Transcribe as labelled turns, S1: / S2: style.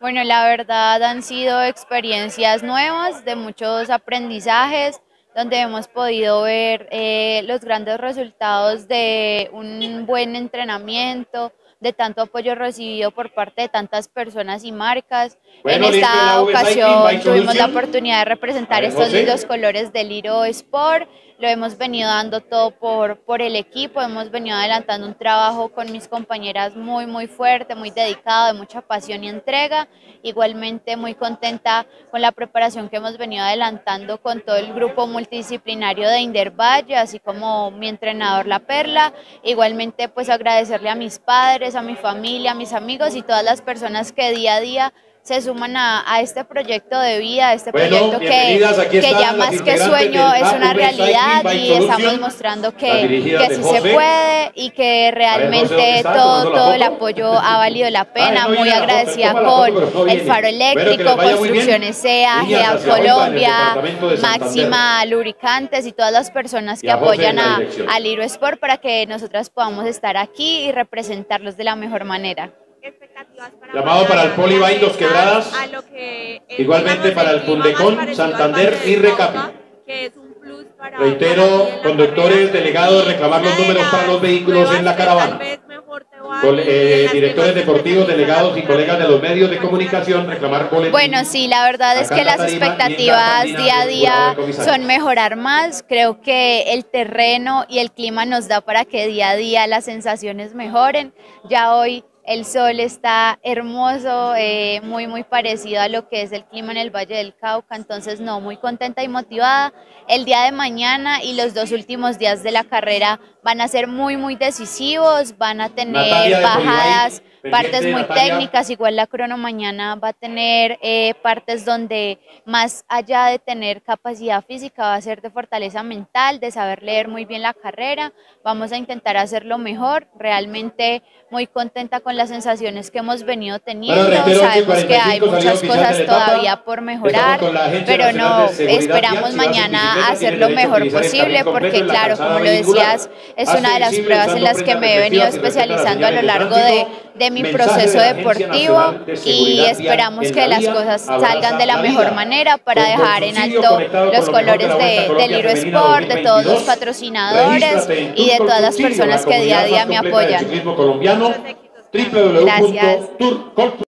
S1: Bueno, la verdad han sido experiencias nuevas, de muchos aprendizajes, donde hemos podido ver eh, los grandes resultados de un buen entrenamiento, de tanto apoyo recibido por parte de tantas personas y marcas. en esta ocasión tuvimos la oportunidad de representar estos lindos colores del Liro Sport lo hemos venido dando todo por, por el equipo, hemos venido adelantando un trabajo con mis compañeras muy, muy fuerte, muy dedicado, de mucha pasión y entrega. Igualmente muy contenta con la preparación que hemos venido adelantando con todo el grupo multidisciplinario de Indervalle, así como mi entrenador La Perla. Igualmente pues agradecerle a mis padres, a mi familia, a mis amigos y todas las personas que día a día se suman a, a, este proyecto de vida, a este proyecto que, que ya más que sueño es una realidad y estamos mostrando que, que así se puede y que realmente todo, todo el apoyo ha valido la pena. Muy agradecida con el Faro Eléctrico, Construcciones SEA, GEA Colombia, Máxima Lubricantes y todas las personas que apoyan a, a Liro Sport para que nosotras podamos estar aquí y representarlos de la mejor manera
S2: Llamado para el Polibain Dos Quebradas, igualmente para el Fundecon, Santander y Recapi. Reitero, conductores, delegados, reclamar los números para los vehículos en la caravana. Eh, directores deportivos, delegados y colegas de los medios de comunicación reclamar
S1: Bueno, sí, la verdad es que las expectativas día a día son mejorar más. Creo que el terreno y el clima nos da para que día a día las sensaciones mejoren. Ya hoy el sol está hermoso, eh, muy, muy parecido a lo que es el clima en el Valle del Cauca, entonces no, muy contenta y motivada. El día de mañana y los dos últimos días de la carrera van a ser muy, muy decisivos, van a tener bajadas partes muy técnicas, igual la crono mañana va a tener eh, partes donde más allá de tener capacidad física va a ser de fortaleza mental, de saber leer muy bien la carrera, vamos a intentar hacerlo mejor, realmente muy contenta con las sensaciones que hemos venido teniendo, sabemos que hay muchas cosas todavía por mejorar, pero no, esperamos mañana hacer lo mejor posible porque claro, como lo decías, es una de las pruebas en las que me he venido especializando a lo largo de, de mi proceso deportivo y esperamos que las cosas salgan de la mejor manera para dejar en alto los colores de, del Liro Sport, de todos los patrocinadores y de todas las personas que día a día me apoyan.
S2: Gracias.